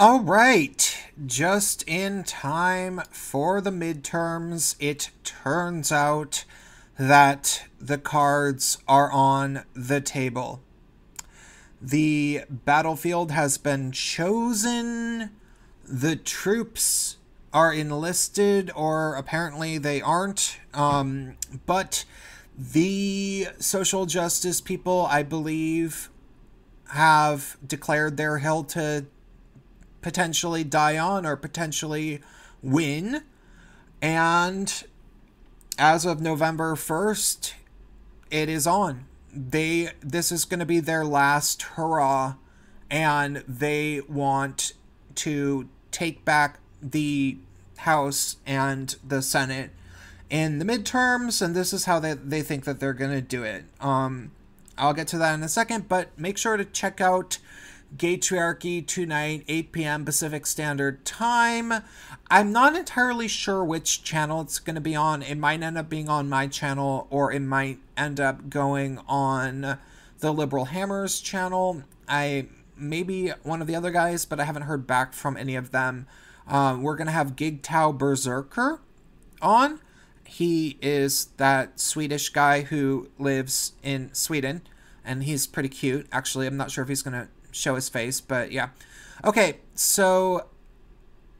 All right, just in time for the midterms, it turns out that the cards are on the table. The battlefield has been chosen. The troops are enlisted, or apparently they aren't. Um, but the social justice people, I believe, have declared their hill to potentially die on or potentially win. And as of November 1st, it is on. They this is going to be their last hurrah and they want to take back the House and the Senate in the midterms and this is how they, they think that they're going to do it. Um I'll get to that in a second, but make sure to check out Gaytriarchy tonight, 8 p.m. Pacific Standard Time. I'm not entirely sure which channel it's going to be on. It might end up being on my channel, or it might end up going on the Liberal Hammers channel. I maybe one of the other guys, but I haven't heard back from any of them. Um, we're going to have Gig Gigtao Berserker on. He is that Swedish guy who lives in Sweden, and he's pretty cute. Actually, I'm not sure if he's going to show his face, but yeah. Okay, so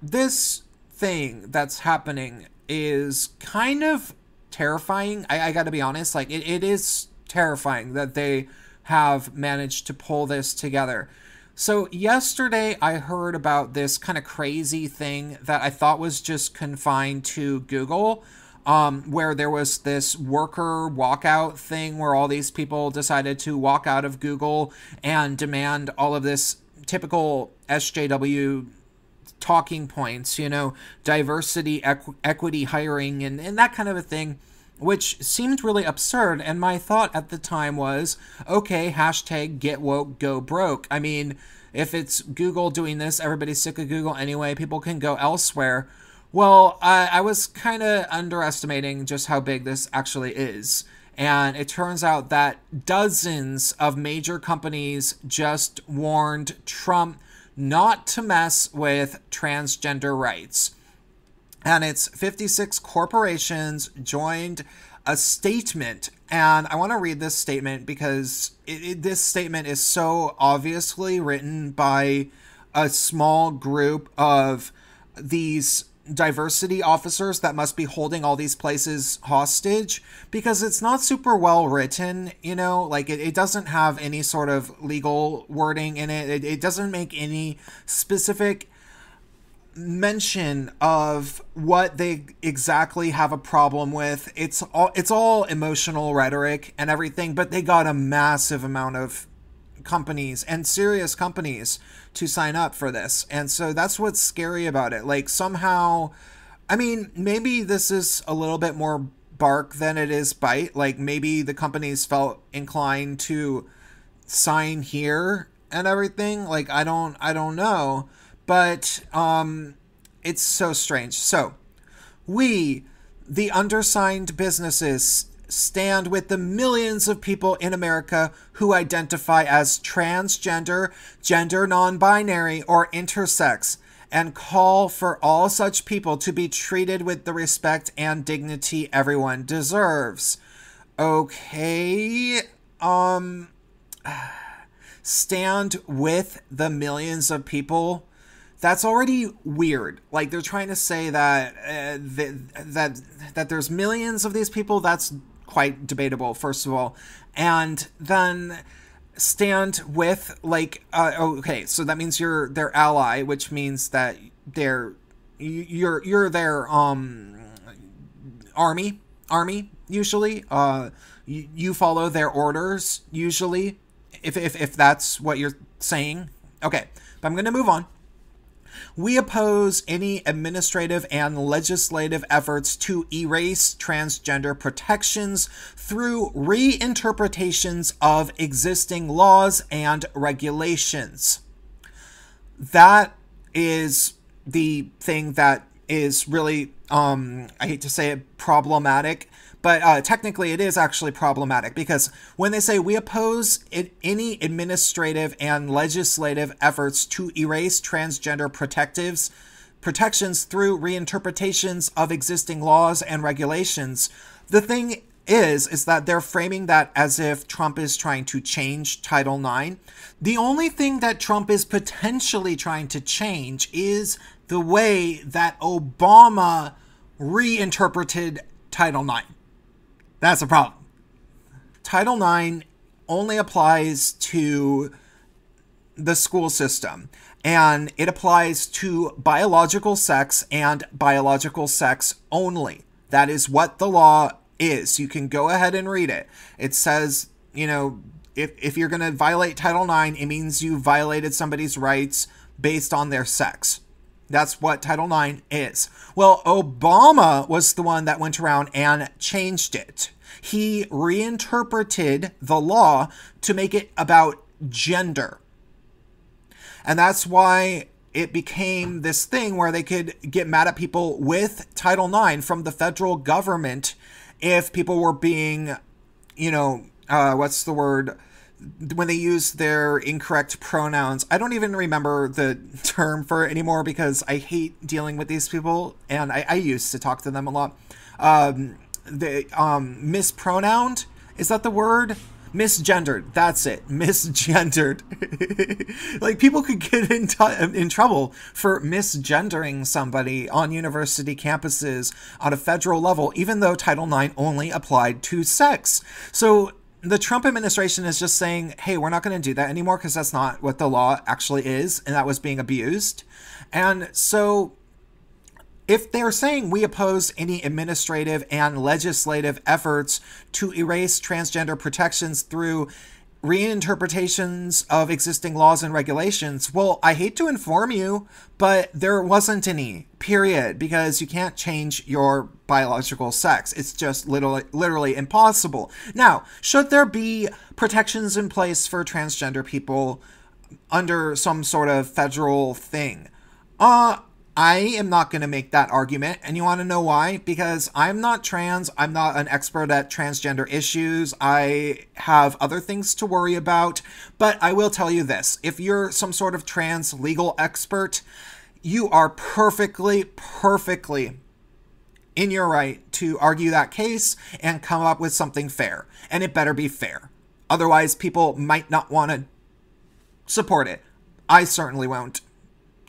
this thing that's happening is kind of terrifying. I, I gotta be honest, like, it, it is terrifying that they have managed to pull this together. So, yesterday I heard about this kind of crazy thing that I thought was just confined to Google, um, where there was this worker walkout thing where all these people decided to walk out of Google and demand all of this typical SJW talking points, you know, diversity, equ- equity, hiring, and, and that kind of a thing, which seemed really absurd. And my thought at the time was, okay, hashtag get woke, go broke. I mean, if it's Google doing this, everybody's sick of Google anyway, people can go elsewhere. Well, I, I was kind of underestimating just how big this actually is. And it turns out that dozens of major companies just warned Trump not to mess with transgender rights. And it's 56 corporations joined a statement. And I want to read this statement because it, it, this statement is so obviously written by a small group of these diversity officers that must be holding all these places hostage because it's not super well written you know like it, it doesn't have any sort of legal wording in it. it it doesn't make any specific mention of what they exactly have a problem with it's all it's all emotional rhetoric and everything but they got a massive amount of companies and serious companies to sign up for this. And so that's what's scary about it. Like somehow I mean, maybe this is a little bit more bark than it is bite. Like maybe the companies felt inclined to sign here and everything. Like I don't I don't know. But um it's so strange. So we the undersigned businesses stand with the millions of people in America who identify as transgender, gender non binary, or intersex, and call for all such people to be treated with the respect and dignity everyone deserves. Okay, um, stand with the millions of people that's already weird. Like they're trying to say that uh, that that that there's millions of these people. That's quite debatable, first of all. And then stand with like uh, okay so that means you're their ally which means that they're you're you're their um army army usually. Uh you, you follow their orders usually if, if if that's what you're saying. Okay but i'm gonna move on we oppose any administrative and legislative efforts to erase transgender protections through reinterpretations of existing laws and regulations. That is the thing that is really, um, I hate to say it, problematic, but uh, technically it is actually problematic because when they say we oppose any administrative and legislative efforts to erase transgender protectives protections through reinterpretations of existing laws and regulations, the thing is is that they're framing that as if Trump is trying to change Title IX. The only thing that Trump is potentially trying to change is the way that Obama reinterpreted Title IX. That's a problem. Title IX only applies to the school system and it applies to biological sex and biological sex only. That is what the law is. You can go ahead and read it. It says, you know, if, if you're going to violate Title IX, it means you violated somebody's rights based on their sex. That's what Title IX is. Well, Obama was the one that went around and changed it. He reinterpreted the law to make it about gender. And that's why it became this thing where they could get mad at people with Title IX from the federal government if people were being, you know, uh, what's the word? When they use their incorrect pronouns. I don't even remember the term for it anymore because I hate dealing with these people, and I, I used to talk to them a lot. Um, the um, mispronounced is that the word? misgendered that's it misgendered like people could get in, t- in trouble for misgendering somebody on university campuses on a federal level even though title ix only applied to sex so the Trump administration is just saying, hey, we're not going to do that anymore because that's not what the law actually is, and that was being abused. And so, if they're saying we oppose any administrative and legislative efforts to erase transgender protections through reinterpretations of existing laws and regulations. Well, I hate to inform you, but there wasn't any, period, because you can't change your biological sex. It's just literally, literally impossible. Now, should there be protections in place for transgender people under some sort of federal thing? Uh, I am not going to make that argument. And you want to know why? Because I'm not trans. I'm not an expert at transgender issues. I have other things to worry about. But I will tell you this if you're some sort of trans legal expert, you are perfectly, perfectly in your right to argue that case and come up with something fair. And it better be fair. Otherwise, people might not want to support it. I certainly won't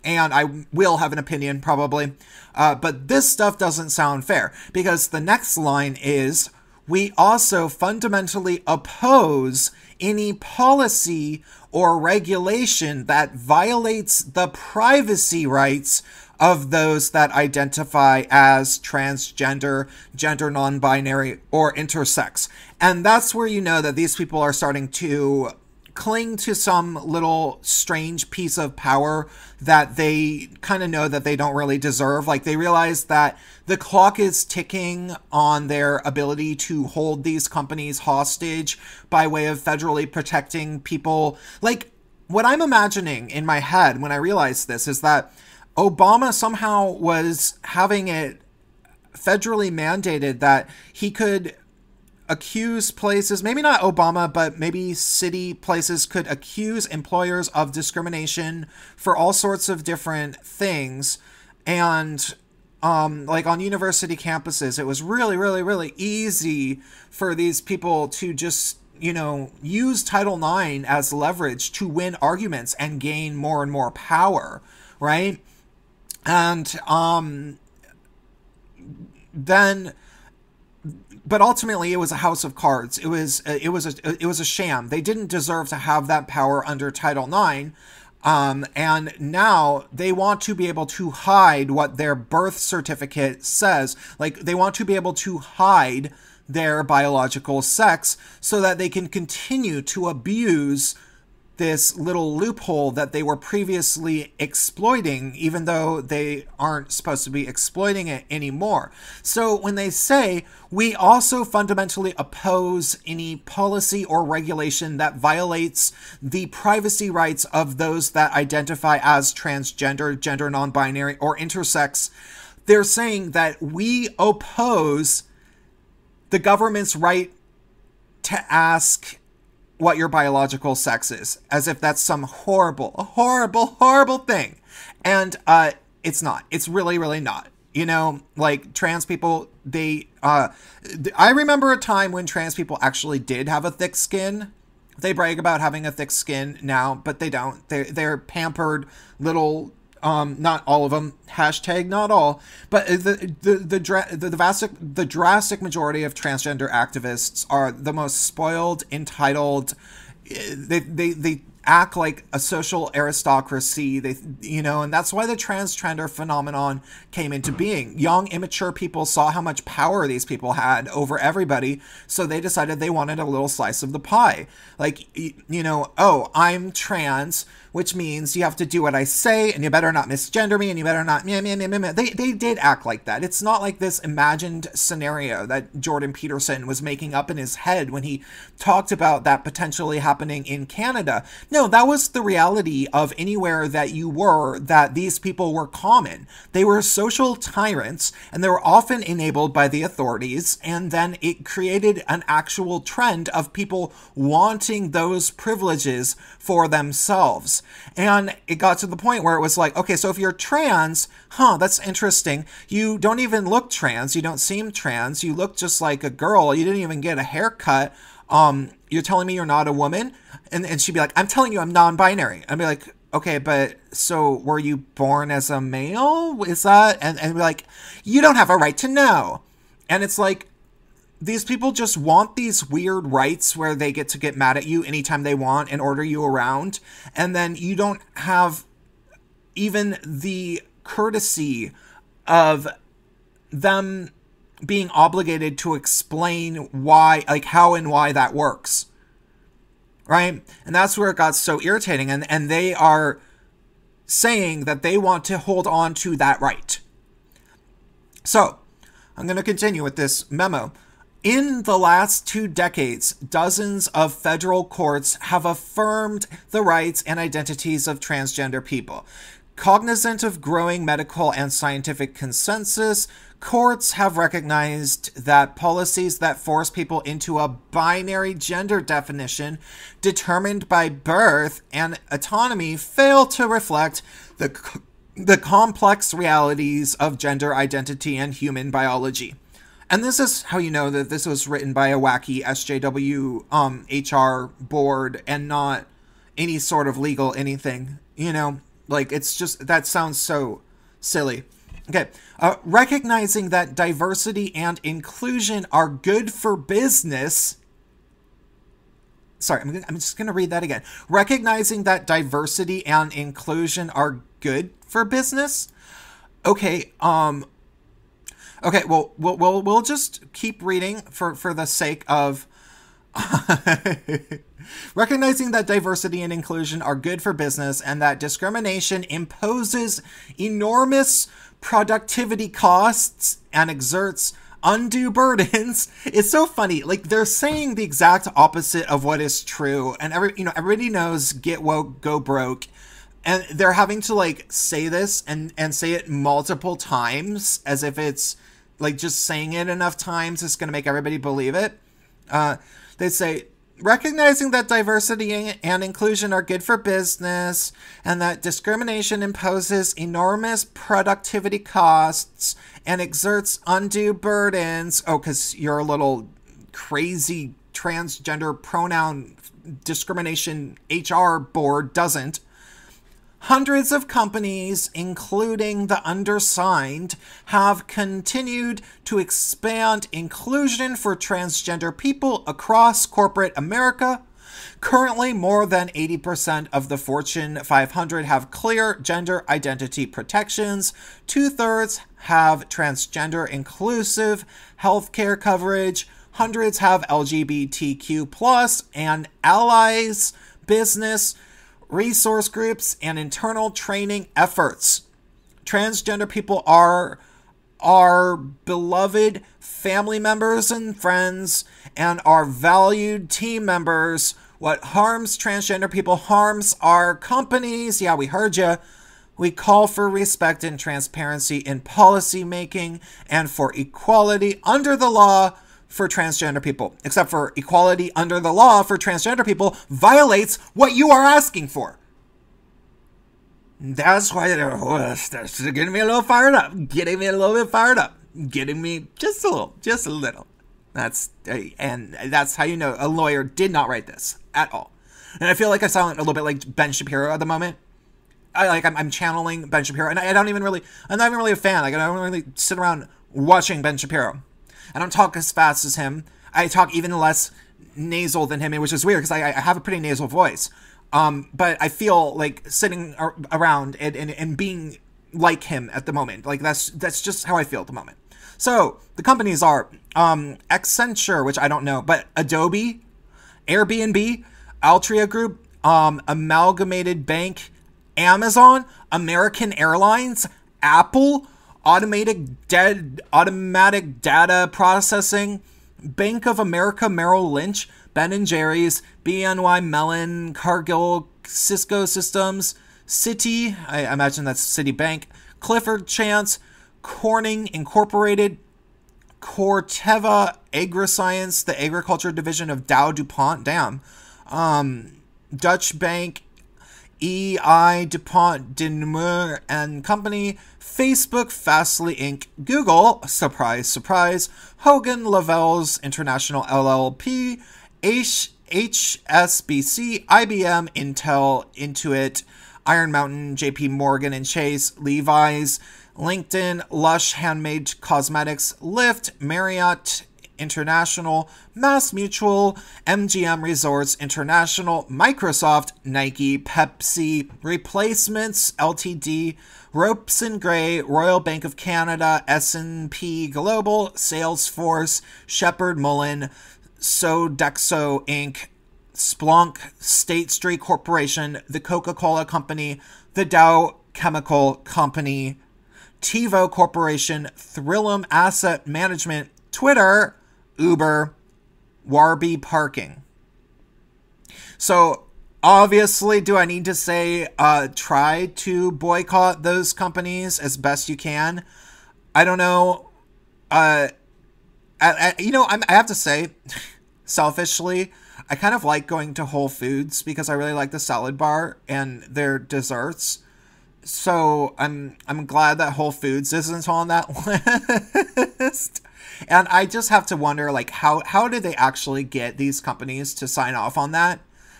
and I will have an opinion probably. Uh, but this stuff doesn't sound fair because the next line is we also fundamentally oppose any policy or regulation that violates the privacy rights of those that identify as transgender, gender non binary, or intersex. And that's where you know that these people are starting to cling to some little strange piece of power that they kind of know that they don't really deserve. Like they realize that the clock is ticking on their ability to hold these companies hostage by way of federally protecting people. Like what I'm imagining in my head when I realize this is that Obama somehow was having it federally mandated that he could accuse places, maybe not Obama, but maybe city places could accuse employers of discrimination for all sorts of different things. And um, like on university campuses, it was really, really, really easy for these people to just, you know, use Title IX as leverage to win arguments and gain more and more power, right? And um, then but ultimately it was a house of cards. It was it was a it was a sham. They didn't deserve to have that power under Title IX. Um, and now they want to be able to hide what their birth certificate says. Like they want to be able to hide their biological sex so that they can continue to abuse this little loophole that they were previously exploiting, even though they aren't supposed to be exploiting it anymore. So when they say, we also fundamentally oppose any policy or regulation that violates the privacy rights of those that identify as transgender, gender non binary, or intersex, they're saying that we oppose the government's right to ask what your biological sex is, as if that's some horrible, horrible, horrible thing. And uh, it's not. It's really, really not. You know, like trans people, they. Uh, I remember a time when trans people actually did have a thick skin. They brag about having a thick skin now, but they don't. They they're pampered little um, not all of them. Hashtag not all, but the the the the, the drastic the drastic majority of transgender activists are the most spoiled, entitled. They they they act like a social aristocracy they you know and that's why the transgender phenomenon came into being young immature people saw how much power these people had over everybody so they decided they wanted a little slice of the pie like you know oh i'm trans which means you have to do what I say, and you better not misgender me, and you better not. Meh, meh, meh, meh, They, they did act like that. It's not like this imagined scenario that Jordan Peterson was making up in his head when he talked about that potentially happening in Canada. No, that was the reality of anywhere that you were, that these people were common. They were social tyrants, and they were often enabled by the authorities, and then it created an actual trend of people wanting those privileges for themselves. And it got to the point where it was like, okay, so if you're trans, huh, that's interesting. You don't even look trans. You don't seem trans. You look just like a girl. You didn't even get a haircut. Um, you're telling me you're not a woman? And, and she'd be like, I'm telling you I'm non binary. I'd be like, okay, but so were you born as a male? Is that? And, and be like, you don't have a right to know. And it's like, these people just want these weird rights where they get to get mad at you anytime they want and order you around. And then you don't have even the courtesy of them being obligated to explain why, like how and why that works. Right? And that's where it got so irritating. And, and they are saying that they want to hold on to that right. So, I'm going to continue with this memo. In the last two decades, dozens of federal courts have affirmed the rights and identities of transgender people. Cognizant of growing medical and scientific consensus, courts have recognized that policies that force people into a binary gender definition determined by birth and autonomy fail to reflect the, the complex realities of gender identity and human biology and this is how you know that this was written by a wacky SJW um, HR board and not any sort of legal anything. You know, like it's just that sounds so silly. Okay, uh, recognizing that diversity and inclusion are good for business. Sorry, I'm, I'm just going to read that again. Recognizing that diversity and inclusion are good for business. Okay, um, Okay, well, we'll we'll, we'll just keep reading for for the sake of recognizing that diversity and inclusion are good for business and that discrimination imposes enormous productivity costs and exerts undue burdens. It's so funny. Like they're saying the exact opposite of what is true. And every you know, everybody knows get woke, go broke. And they're having to like say this and and say it multiple times as if it's like just saying it enough times is going to make everybody believe it. Uh, they say recognizing that diversity and inclusion are good for business and that discrimination imposes enormous productivity costs and exerts undue burdens. Oh, because you're a little crazy transgender pronoun discrimination HR board doesn't. Hundreds of companies, including the undersigned, have continued to expand inclusion for transgender people across corporate America. Currently, more than 80% of the Fortune 500 have clear gender identity protections. Two thirds have transgender inclusive healthcare coverage. Hundreds have LGBTQ plus and allies business resource groups, and internal training efforts. Transgender people are our beloved family members and friends and our valued team members. What harms transgender people harms our companies. Yeah, we heard you. We call for respect and transparency in policy making and for equality under the law for transgender people, except for equality under the law for transgender people, violates what you are asking for. That's why they're, oh, that's getting me a little fired up, getting me a little bit fired up, getting me just a little, just a little. That's uh, and that's how you know a lawyer did not write this at all. And I feel like I sound a little bit like Ben Shapiro at the moment. I like I'm, I'm channeling Ben Shapiro, and I, I don't even really I'm not even really a fan. Like I don't really sit around watching Ben Shapiro. I don't talk as fast as him. I talk even less nasal than him, which is weird because I, I, have a pretty nasal voice. Um, but I feel like sitting ar- around and, and, and being like him at the moment. Like that's that's just how I feel at the moment. So the companies are um, Accenture, which I don't know, but Adobe, Airbnb, Altria Group, um, Amalgamated Bank, Amazon, American Airlines, Apple, automated dead automatic data processing, Bank of America Merrill Lynch, Ben and Jerry's, BNY Mellon, Cargill, Cisco Systems, Citi, I imagine that's Citibank, Clifford Chance, Corning Incorporated, Corteva AgriScience, the agriculture division of Dow DuPont, damn, um, Dutch Bank, EI DuPont de Nemours and Company, Facebook, Fastly Inc., Google, surprise, surprise, Hogan Lovells International LLP, H- HSBC, IBM, Intel, Intuit, Iron Mountain, JP Morgan and Chase, Levi's, LinkedIn, Lush Handmade Cosmetics, Lyft, Marriott, International, Mass Mutual, MGM Resorts International, Microsoft, Nike, Pepsi, Replacements Ltd, Ropes and Gray, Royal Bank of Canada, S&P Global, Salesforce, Sheppard Mullin, Sodexo Inc., Splunk, State Street Corporation, the Coca-Cola Company, the Dow Chemical Company, TiVo Corporation, Trillium Asset Management, Twitter, Uber, Warby Parking. So, obviously, do I need to say uh, try to boycott those companies as best you can? I don't know. Uh, I, I, you know, I'm, I have to say, selfishly, I kind of like going to Whole Foods because I really like the salad bar and their desserts. So I'm I'm glad that Whole Foods isn't on that list. And I just have to wonder, like, how how did they actually get these companies to sign off on that?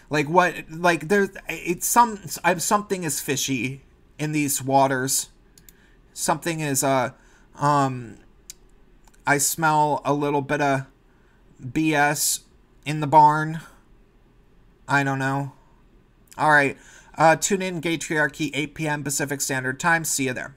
Like, what? Like, there's it's some I'm something is fishy in these waters. Something is uh, um, I smell a little bit of BS in the barn. I don't know. All right. Uh, tune in, Gaytriarchy, 8 p.m. Pacific Standard Time. See you there.